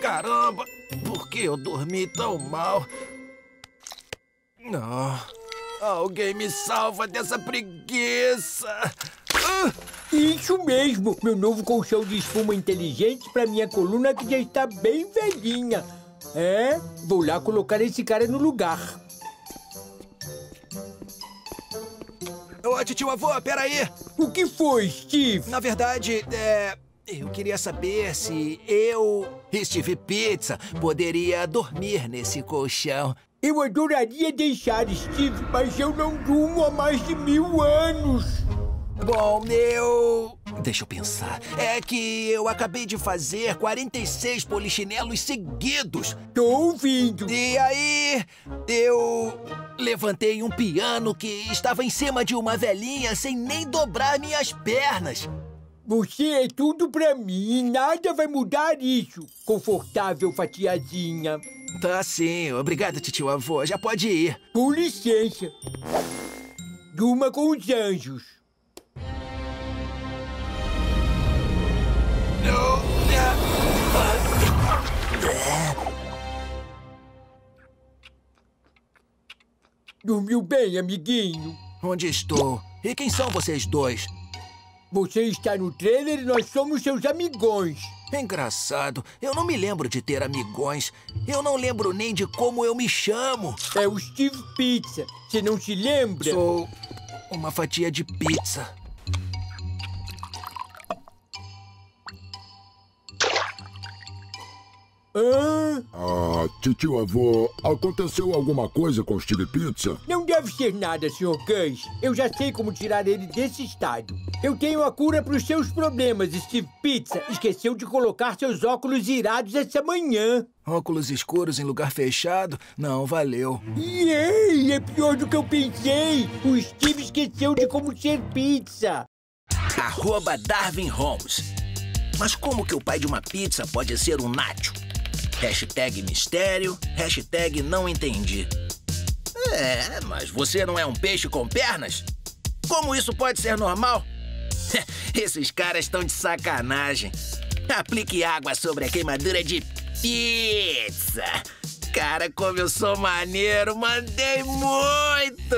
Caramba, por que eu dormi tão mal? Não. Alguém me salva dessa preguiça. Ah, Isso mesmo, meu novo colchão de espuma inteligente pra minha coluna que já está bem velhinha. É, vou lá colocar esse cara no lugar. Ô, tio avô, peraí. O que foi, Steve? Na verdade, é... Eu queria saber se eu, Steve Pizza, poderia dormir nesse colchão. Eu adoraria deixar, Steve, mas eu não durmo há mais de mil anos. Bom, eu... Deixa eu pensar. É que eu acabei de fazer 46 polichinelos seguidos. Tô ouvindo. E aí, eu levantei um piano que estava em cima de uma velhinha sem nem dobrar minhas pernas. Você é tudo pra mim, nada vai mudar isso. Confortável, fatiazinha. Tá sim, obrigado, tio avô. Já pode ir. Com licença. Durma com os anjos. Dormiu bem, amiguinho? Onde estou? E quem são vocês dois? Você está no trailer e nós somos seus amigões. Engraçado, eu não me lembro de ter amigões. Eu não lembro nem de como eu me chamo. É o Steve Pizza. Você não se lembra? Sou uma fatia de pizza. Ah, Ah, tio avô, aconteceu alguma coisa com o Steve Pizza? não deve ser nada, Sr. Gus. Eu já sei como tirar ele desse estado. Eu tenho a cura para os seus problemas, Steve Pizza. Esqueceu de colocar seus óculos irados essa manhã. Óculos escuros em lugar fechado? Não, valeu. Yay! É pior do que eu pensei. O Steve esqueceu de como ser pizza. Arroba Darwin Holmes. Mas como que o pai de uma pizza pode ser um nacho? Hashtag mistério, hashtag não entendi. É, mas você não é um peixe com pernas? Como isso pode ser normal? Esses caras estão de sacanagem. Aplique água sobre a queimadura de pizza. Cara, como eu sou maneiro, mandei muito!